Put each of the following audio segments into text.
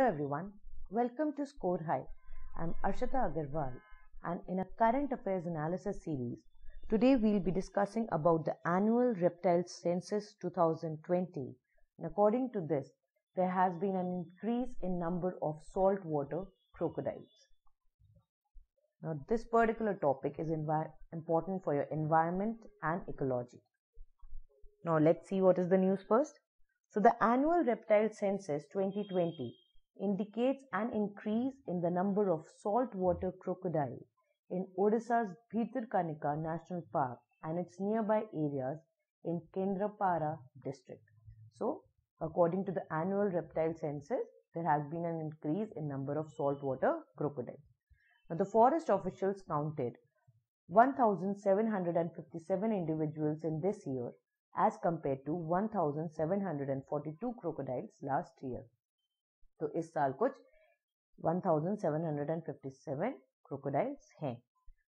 Hello everyone, welcome to ScorHigh. I'm Arshita Agarwal and in a current affairs analysis series, today we'll be discussing about the annual reptile census 2020. And according to this, there has been an increase in number of saltwater crocodiles. Now this particular topic is important for your environment and ecology. Now let's see what is the news first. So the annual reptile census 2020 indicates an increase in the number of saltwater crocodile in Odisha's Bhitarkanika National Park and its nearby areas in Kendrapara district. So, according to the annual reptile census, there has been an increase in number of saltwater crocodiles. Now, the forest officials counted 1,757 individuals in this year as compared to 1,742 crocodiles last year. तो इस साल कुछ 1,757 crocodiles हैं।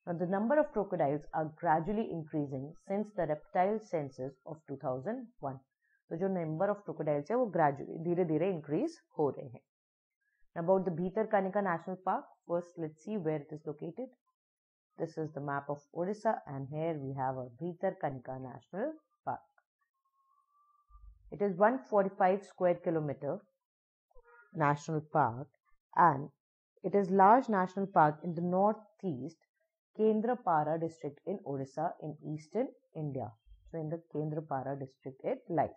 Now, the number of crocodiles are gradually increasing since the reptile census of 2001. तो जो number of crocodiles है वो gradually धीरे धीरे इंक्रीज हो रहे हैं। About the Bhitarkanika national park first let see where it is located this is the map of Odisha and here we have a Bhitarkanika national park it is 145 square kilometre National Park and it is large national park in the northeast Kendrapara district in Odisha in eastern India. So in the Kendrapara district it lies.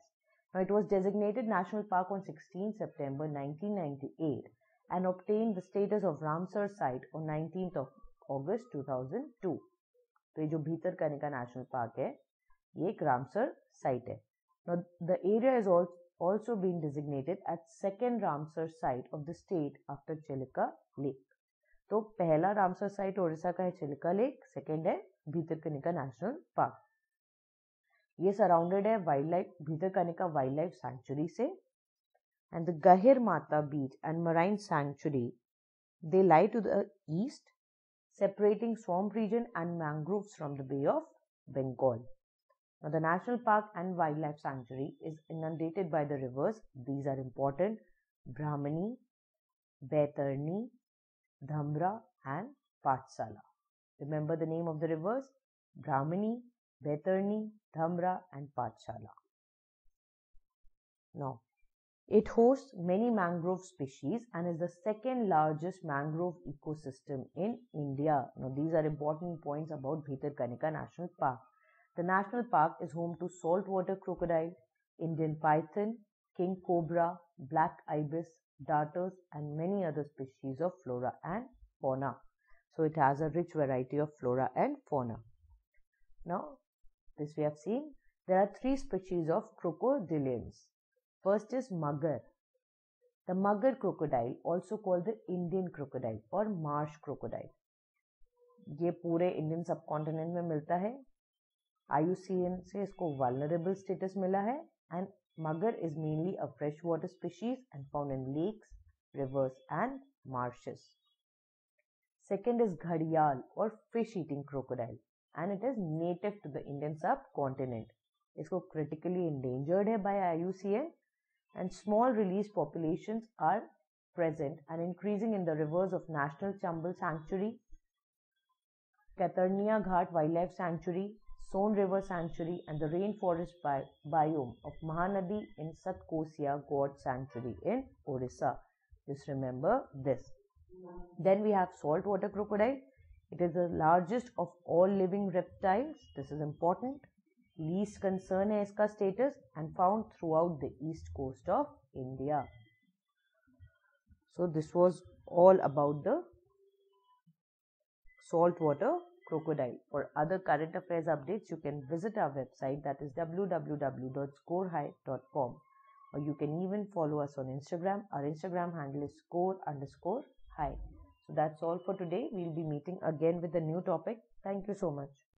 Now it was designated national park on 16 September 1998 and obtained the status of Ramsar site on 19th of August 2002. तो ये जो भीतर Kanika national park है ये एक Ramsar site है Now the area is also also been designated as second Ramsar site of the state after Chilika Lake. तो पहला रामसर साइट ओडिशा का है चिलिका लेक सेकेंड है भीतरकनिका नेशनल पार्क ये सराउंडेड है wildlife Bhitarkanika wild life sanctuary से and the गहिर माता बीच and marine sanctuary they lie to the east separating swamp region and mangroves from the Bay of Bengal. Now, the national park and wildlife sanctuary is inundated by the rivers. These are important Brahmani, Baitarni, Dhamra, and Patsala. Remember the name of the rivers Brahmani, Baitarni, Dhamra, and Patsala. Now, it hosts many mangrove species and is the second largest mangrove ecosystem in India. Now, these are important points about Bhitarkanika National Park. The national park is home to saltwater crocodile, Indian python, king cobra, black ibis, darters, and many other species of flora and fauna. So, it has a rich variety of flora and fauna. Now, this we have seen. There are three species of crocodilians. First is mugger. The mugger crocodile, also called the Indian crocodile or marsh crocodile. ये पूरे Indian सब continent में मिलता है IUCN से इसको vulnerable status मिला है and mugger is mainly a freshwater species and found in lakes, rivers and marshes. Second is ghadiyal or fish eating crocodile and it is native to the Indian subcontinent. इसको critically endangered है by IUCN and small released populations are present and increasing in the rivers of National Chambal Sanctuary, Katarnia Ghat Wildlife Sanctuary, Sone River Sanctuary and the rainforest bi- biome of Mahanadi in Satkosia Gorge Sanctuary in Odisha. Just remember this. Then we have saltwater crocodile. It is the largest of all living reptiles. This is important. Least concern है status and found throughout the east coast of India. So this was all about the saltwater crocodile. For other current affairs updates, you can visit our website that is www.scorhigh.com or you can even follow us on Instagram. Our Instagram handle is score underscore high. So that's all for today. We'll be meeting again with a new topic. Thank you so much.